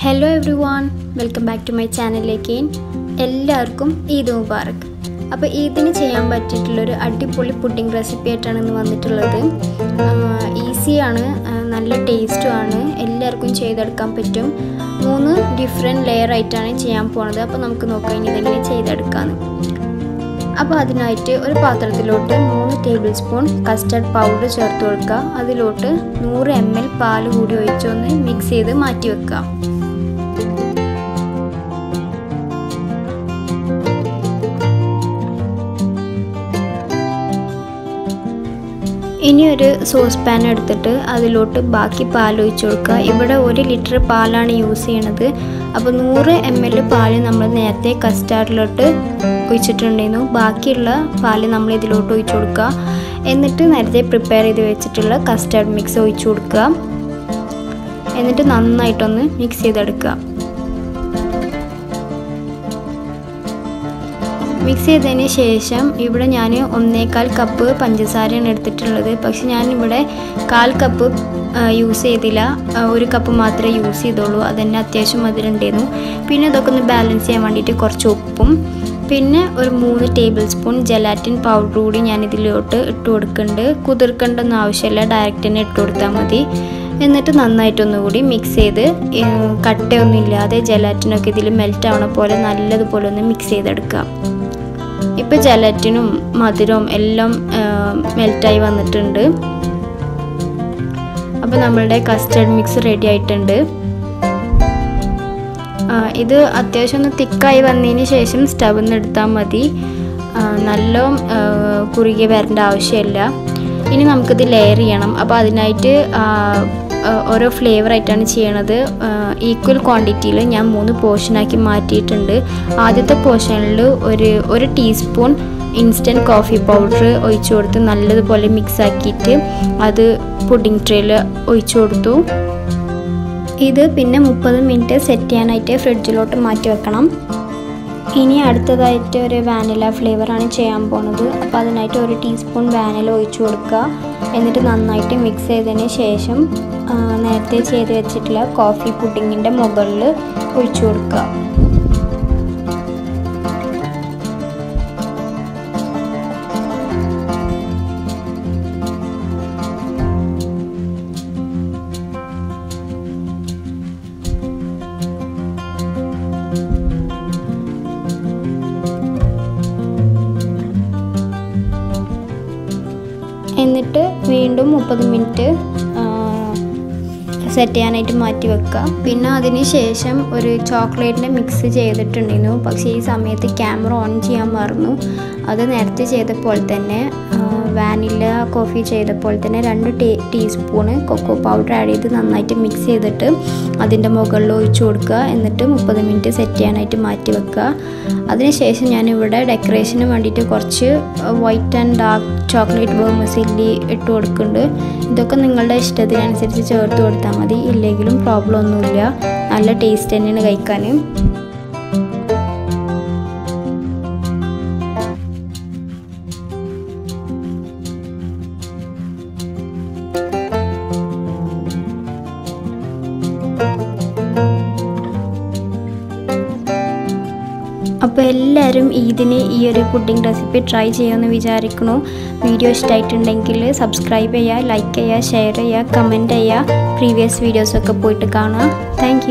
Hello everyone welcome back to my ചാനലിലേക്ക് എല്ലാവർക്കും ഈദ് മുബാറക്. അപ്പോൾ ഈദിന് ചെയ്യാൻ പറ്റിയിട്ടുള്ളൊരു അടിപൊളി പുഡിംഗ് റെസിപ്പി ആയിട്ടാണ് ഇന്ന് വന്നിട്ടുള്ളത്. ഈസിയാണ് നല്ല ടേസ്റ്റുമാണ് എല്ലാവർക്കും ചെയ്തെടുക്കാൻ പറ്റും. മൂന്ന് ഡിഫറെന്റ് ലെയർ ആയിട്ടാണ് ചെയ്യാൻ പോണത്. അപ്പോൾ നമുക്ക് നോക്കാം ഇനി ഇതെങ്ങനെ ചെയ്തെടുക്കാമെന്ന് അപ്പോൾ അതിനായിട്ട് ഒരു പാത്രത്തിലോട്ട് മൂന്ന് ടേബിൾ സ്പൂൺ കസ്റ്റർഡ് പൗഡർ ചേർത്ത് കൊടുക്കുക. അതിലോട്ട് നൂറ് എം എൽ പാൽ കൂടി ഒഴിച്ചൊന്ന് മിക്സ് ചെയ്ത് മാറ്റി വെക്കുക. ഇനി ഒരു സോസ് പാൻ എടുത്തിട്ട് അതിലോട്ട് ബാക്കി പാൽ ഒഴിച്ചു കൊടുക്കുക. ഇവിടെ ഒരു ലിറ്റർ പാലാണ് യൂസ് ചെയ്യണത്. അപ്പോൾ നൂറ് എം എൽ പാൽ നമ്മൾ നേരത്തെ കസ്റ്റാർഡിലോട്ട് ഒഴിച്ചിട്ടുണ്ടായിരുന്നു. ബാക്കിയുള്ള പാൽ നമ്മൾ ഇതിലോട്ട് ഒഴിച്ചു കൊടുക്കുക. എന്നിട്ട് നേരത്തെ പ്രിപ്പയർ ചെയ്ത് വെച്ചിട്ടുള്ള കസ്റ്റാർഡ് മിക്സ് ഒഴിച്ചു കൊടുക്കുക. എന്നിട്ട് നന്നായിട്ടൊന്ന് മിക്സ് ചെയ്തെടുക്കുക. മിക്സ് ചെയ്തതിന് ശേഷം ഇവിടെ ഞാൻ ഒന്നേകാൽ കപ്പ് പഞ്ചസാരയാണ് എടുത്തിട്ടുള്ളത്. പക്ഷെ ഞാനിവിടെ കാൽ കപ്പ് യൂസ് ചെയ്തില്ല. ഒരു കപ്പ് മാത്രമേ യൂസ് ചെയ്തുള്ളൂ. അതന്നെ അത്യാവശ്യം മധുരമുണ്ടായിരുന്നു. പിന്നെ ഇതൊക്കെ ഒന്ന് ബാലൻസ് ചെയ്യാൻ വേണ്ടിയിട്ട് കുറച്ച് ഉപ്പും പിന്നെ ഒരു മൂന്ന് ടേബിൾ സ്പൂൺ ജലാറ്റിൻ പൗഡർ കൂടി ഞാൻ ഇതിലോട്ട് ഇട്ട് കൊടുക്കുന്നുണ്ട്. കുതിർക്കേണ്ടൊന്നും ആവശ്യമില്ല. ഡയറക്റ്റ് തന്നെ ഇട്ട് കൊടുത്താൽ മതി. എന്നിട്ട് നന്നായിട്ടൊന്നുകൂടി മിക്സ് ചെയ്ത് കട്ടയൊന്നും ഇല്ലാതെ ജലാറ്റിനൊക്കെ ഇതിൽ മെൽറ്റ് ആവണ പോലെ നല്ലതുപോലെ ഒന്ന് മിക്സ് ചെയ്തെടുക്കുക. ഇപ്പോൾ ജലറ്റിനും മധുരവും എല്ലാം മെൽറ്റായി വന്നിട്ടുണ്ട്. അപ്പോൾ നമ്മളുടെ കസ്റ്റർഡ് മിക്സ് റെഡി ആയിട്ടുണ്ട്. ഇത് അത്യാവശ്യം ഒന്ന് തിക്കായി വന്നതിന് ശേഷം സ്റ്റവിൽ നിന്ന് എടുത്താൽ മതി. നല്ല കുറുകി വരേണ്ട ആവശ്യമില്ല. ഇനി നമുക്കിത് ലെയർ ചെയ്യണം. അപ്പോൾ അതിനായിട്ട് ഓരോ ഫ്ലേവർ ആയിട്ടാണ് ചെയ്യണത്. ഈക്വൽ ക്വാണ്ടിറ്റിയിൽ ഞാൻ മൂന്ന് പോർഷനാക്കി മാറ്റിയിട്ടുണ്ട്. ആദ്യത്തെ പോർഷനിൽ ഒരു ഒരു ടീസ്പൂൺ ഇൻസ്റ്റന്റ് കോഫി പൗഡർ ഒഴിച്ചു കൊടുത്ത് നല്ലതുപോലെ മിക്സ് ആക്കിയിട്ട് അത് പുഡിംഗ് ട്രേയിൽ ഒഴിച്ചു കൊടുത്തു. ഇത് പിന്നെ മുപ്പത് മിനിറ്റ് സെറ്റ് ചെയ്യാനായിട്ട് ഫ്രിഡ്ജിലോട്ട് മാറ്റി വെക്കണം. ഇനി അടുത്തതായിട്ട് ഒരു വാനില ഫ്ലേവറാണ് ചെയ്യാൻ പോണത്. അപ്പോൾ അതിനായിട്ട് ഒരു ടീസ്പൂൺ വാനില ഒഴിച്ചു കൊടുക്കുക. എന്നിട്ട് നന്നായിട്ട് മിക്സ് ചെയ്തതിന് ശേഷം നേരത്തെ ചെയ്ത് വെച്ചിട്ടുള്ള കോഫി പുഡിങ്ങിന്റെ മുകളിൽ ഒഴിച്ചു കൊടുക്കുക. എന്നിട്ട് വീണ്ടും മുപ്പത് മിനിറ്റ് സെറ്റ് ചെയ്യാനായിട്ട് മാറ്റി വെക്കുക. പിന്നെ അതിന് ശേഷം ഒരു ചോക്ലേറ്റിന്റെ മിക്സ് ചെയ്തിട്ടുണ്ടായിരുന്നു. പക്ഷേ ഈ സമയത്ത് ക്യാമറ ഓൺ ചെയ്യാൻ മറന്നു. അത് നേരത്തെ ചെയ്തപ്പോൾ തന്നെ വാനില കോഫി ചെയ്തപ്പോൾ തന്നെ രണ്ട് tea teaspoon cocoa powder add ചെയ്ത് നന്നായിട്ട് മിക്സ് ചെയ്തിട്ട് അതിന്റെ മുകളിൽ ഒഴിച്ചു കൊടുക്കുക. എന്നിട്ട് മുപ്പത് മിനിറ്റ് സെറ്റ് ചെയ്യാനായിട്ട് മാറ്റി വെക്കുക. അതിനുശേഷം ഞാനിവിടെ ഡെക്കറേഷന് വേണ്ടിയിട്ട് കുറച്ച് വൈറ്റ് ആൻഡ് ഡാർക്ക് ചോക്ലേറ്റ് ബോമസില്ലി ഇട്ട് കൊടുക്കുന്നുണ്ട്. ഇതൊക്കെ നിങ്ങളുടെ ഇഷ്ടത്തിനനുസരിച്ച് ചേർത്ത് കൊടുത്താൽ ഇല്ലെങ്കിലും പ്രോബ്ലം ഒന്നുമില്ല. നല്ല ടേസ്റ്റ് തന്നെയാണ് കഴിക്കാൻ അപ്പോൾ എല്ലാവരും ഈദിന് ഈ ഒരു പുഡിംഗ് റെസിപ്പി ട്രൈ ചെയ്യുമെന്ന് വിചാരിക്കുന്നു. വീഡിയോ ഇഷ്ടമായിട്ടുണ്ടെങ്കിൽ സബ്സ്ക്രൈബ് ചെയ്യുക ലൈക്ക് ചെയ്യുക ഷെയർ ചെയ്യുക കമന്റ് ചെയ്യുക പ്രീവിയസ് വീഡിയോസൊക്കെ പോയിട്ട് കാണുക. താങ്ക്